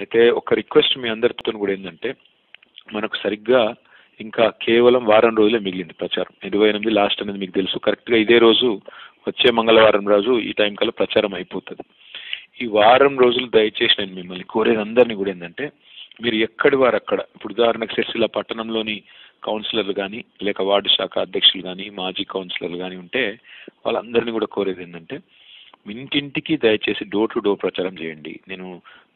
అయితే ఒక రిక్వెస్ట్ మీ అందరితో కూడా ఏంటంటే మనకు సరిగ్గా ఇంకా కేవలం వారం రోజులే మిగిలింది ప్రచారం. ఇరవై ఎనిమిది లాస్ట్ అనేది మీకు తెలుసు. కరెక్ట్గా ఇదే రోజు వచ్చే మంగళవారం రోజు ఈ టైం కల్లా ప్రచారం అయిపోతుంది. ఈ వారం రోజులు దయచేసి నేను మిమ్మల్ని కోరేది అందరినీ కూడా ఏంటంటే మీరు ఎక్కడి వారు అక్కడ ఇప్పుడు ఉదాహరణకు సిరిసిల్ల పట్టణంలోని కౌన్సిలర్లు కానీ లేక వార్డు శాఖ అధ్యక్షులు కానీ మాజీ కౌన్సిలర్లు కానీ ఉంటే వాళ్ళందరినీ కూడా కోరేది ఏంటంటే ఇంటింటికి దయచేసి డోర్ టు డోర్ ప్రచారం చేయండి. నేను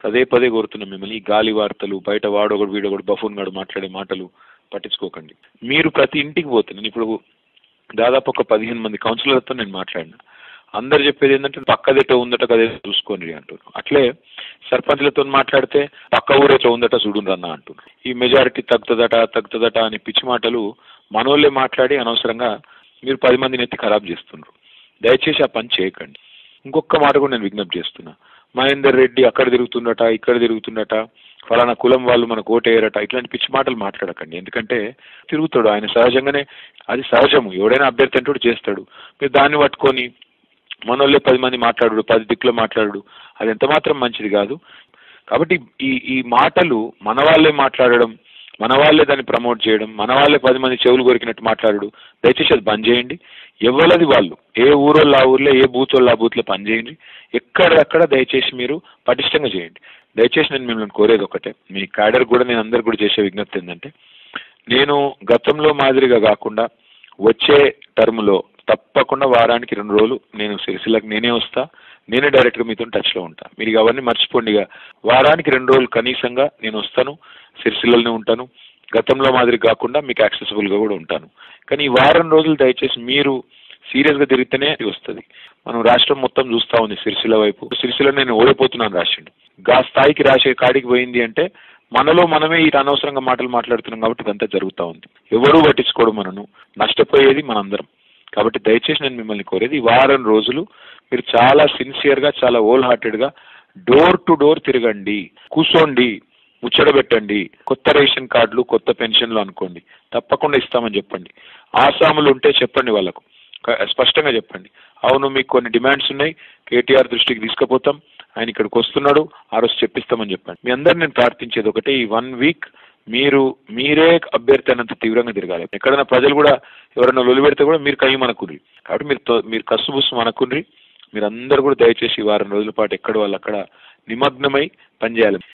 పదే పదే కోరుతున్నాం మిమ్మల్ని. ఈ గాలి వార్తలు బయట వాడొకడు వీడొకడు బఫూన్ గడు మాట్లాడే మాటలు పట్టించుకోకండి. మీరు ప్రతి ఇంటికి పోతున్నాను ఇప్పుడు దాదాపు ఒక పదిహేను మంది కౌన్సిలర్తో నేను మాట్లాడినా. అందరు చెప్పేది ఏంటంటే పక్కదేటో ఉందట కదే చూసుకోండి అంటారు అట్లే సర్పంచ్లతో మాట్లాడితే పక్క ఊరేటో ఉందట చూడుండ్రు అన్న అంటున్నారు. ఈ మెజారిటీ తగ్గుతుందట తగ్గుతుందట అని పిచ్చి మాటలు మనోళ్ళే మాట్లాడి అనవసరంగా మీరు పది మందిని ఎత్తి ఖరాబ్ చేస్తున్నారు. దయచేసి ఆ పని చేయకండి. ఇంకొక మాట కూడా నేను విజ్ఞప్తి చేస్తున్నా. మహేందర్ రెడ్డి అక్కడ తిరుగుతుండట ఇక్కడ తిరుగుతుండట ఫలానా కులం వాళ్ళు మనకు ఓటేయరట ఇట్లాంటి పిచ్చి మాటలు మాట్లాడకండి. ఎందుకంటే తిరుగుతాడు ఆయన సహజంగానే అది సహజము. ఎవడైనా అభ్యర్థి అంటూ చేస్తాడు. మీరు దాన్ని పట్టుకొని మనోళ్ళే పది మంది మాట్లాడు పది దిక్కులో మాట్లాడు అది ఎంత మాత్రం మంచిది కాదు. కాబట్టి ఈ ఈ మాటలు మన వాళ్ళే మాట్లాడడం మన వాళ్ళే దాన్ని ప్రమోట్ చేయడం మన వాళ్ళే పది మంది చెవులు కొరికినట్టు మాట్లాడు దయచేసి అది బంద్ చేయండి. ఎవరిది వాళ్ళు? ఏ ఊరోళ్ళు ఆ ఊర్లో ఏ బూత్ ఆ బూత్లో పని చేయండి. ఎక్కడెక్కడ దయచేసి మీరు పటిష్టంగా చేయండి. దయచేసి నేను మిమ్మల్ని కోరేది ఒకటే. మీ క్యాడర్ కూడా నేను అందరు కూడా చేసే విజ్ఞప్తి ఏంటంటే నేను గతంలో మాదిరిగా కాకుండా వచ్చే టర్మ్లో తప్పకుండా వారానికి రెండు రోజులు నేను సిరిసిల్లకు నేనే వస్తా నేనే డైరెక్ట్గా మీతో టచ్లో ఉంటా. మీరు ఇక అవన్నీ మర్చిపోండి ఇక. వారానికి రెండు రోజులు కనీసంగా నేను వస్తాను సిరిసిల్లలోనే ఉంటాను. గతంలో మాదిరి కాకుండా మీకు యాక్సెసిబుల్గా కూడా ఉంటాను. కానీ ఈ వారం రోజులు దయచేసి మీరు సీరియస్గా తిరిగితేనే వస్తుంది. మనం రాష్ట్రం మొత్తం చూస్తా ఉంది సిరిసిల్ల వైపు. సిరిసిల్ల నేను ఓడిపోతున్నాను రాసిండు. గా స్థాయికి రాసే కాడికి పోయింది అంటే మనలో మనమే ఇది అనవసరంగా మాటలు మాట్లాడుతున్నాం కాబట్టి ఇదంతా జరుగుతూ ఉంది. ఎవరూ పట్టించుకోవడం మనను. నష్టపోయేది మనందరం. కాబట్టి దయచేసి నేను మిమ్మల్ని కోరేది ఈ వారం రోజులు మీరు చాలా సిన్సియర్గా చాలా ఓల్ హార్టెడ్గా డోర్ టు డోర్ తిరగండి. కూర్చోండి ముచ్చడబెట్టండి కొత్త రేషన్ కార్డులు కొత్త పెన్షన్లు అనుకోండి. తప్పకుండా ఇస్తామని చెప్పండి. ఆసాములు ఉంటే చెప్పండి వాళ్ళకు. స్పష్టంగా చెప్పండి. అవును మీకు కొన్ని డిమాండ్స్ ఉన్నాయి. కేటీఆర్ దృష్టికి తీసుకుపోతాం. ఆయన ఇక్కడికి వస్తున్నాడు. ఆ రోజు చెప్పిస్తామని చెప్పండి. మీ అందరు నేను ప్రార్థించేది ఒకటే. ఈ వన్ వీక్ మీరు మీరే అభ్యర్థి అన్నంత తీవ్రంగా తిరగాలి. ఎక్కడైనా ప్రజలు కూడా ఎవరైనా లొలి పెడితే కూడా మీరు కయ్యం మనకుండ్రి కాబట్టి మీరు తో- మీరు కసుబుసు మనకుండ్రి మీరు అందరు కూడా దయచేసి వారం రోజుల పాటు ఎక్కడ వాళ్ళు అక్కడ నిమగ్నమై పనిచేయాలి.